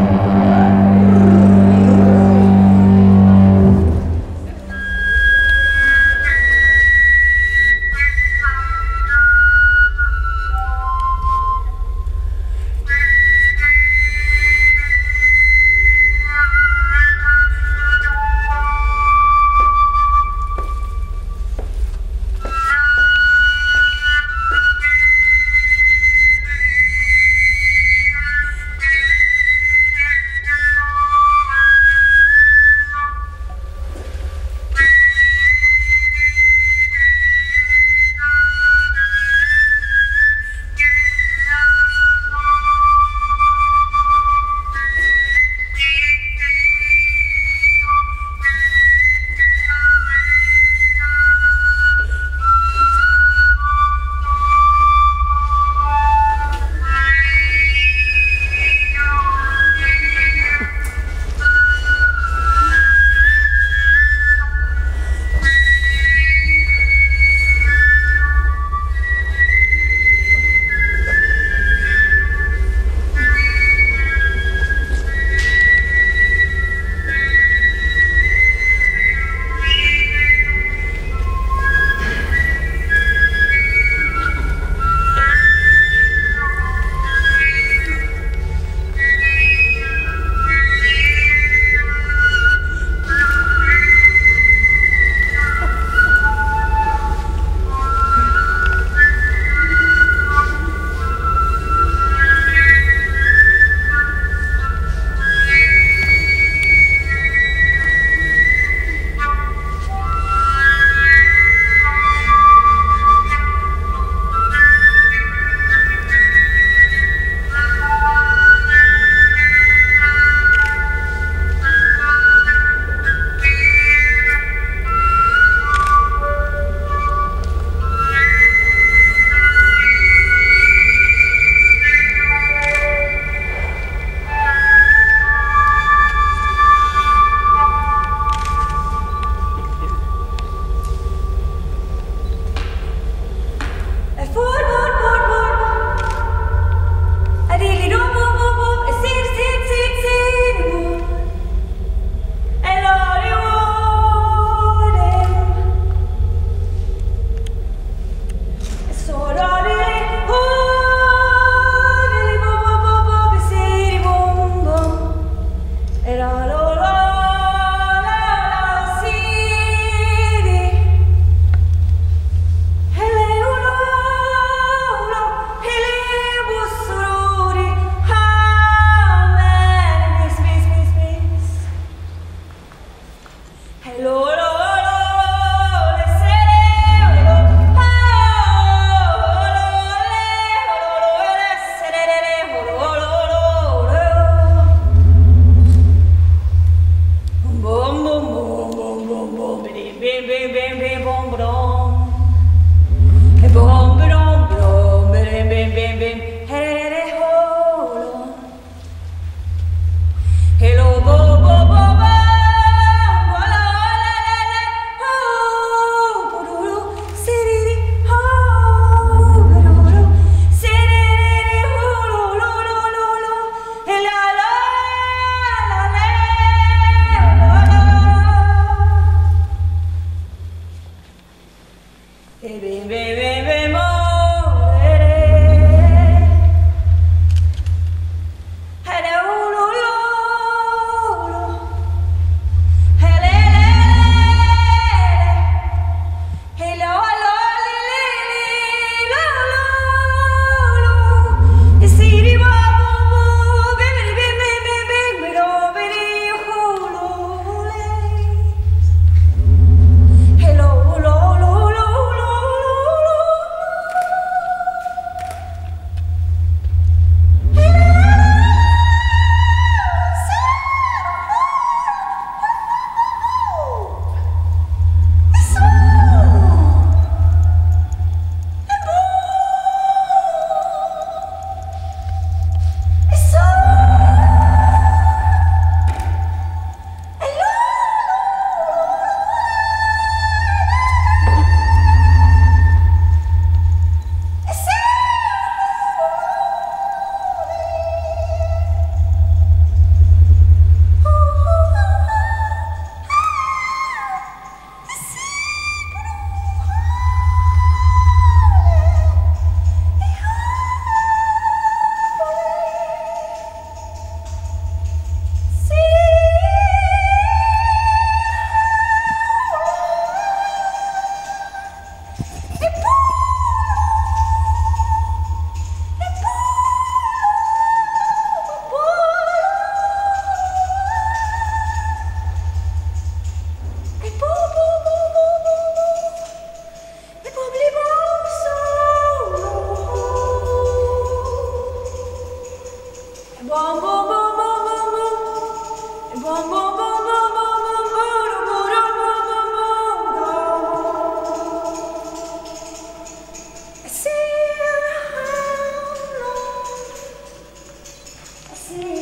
Thank see.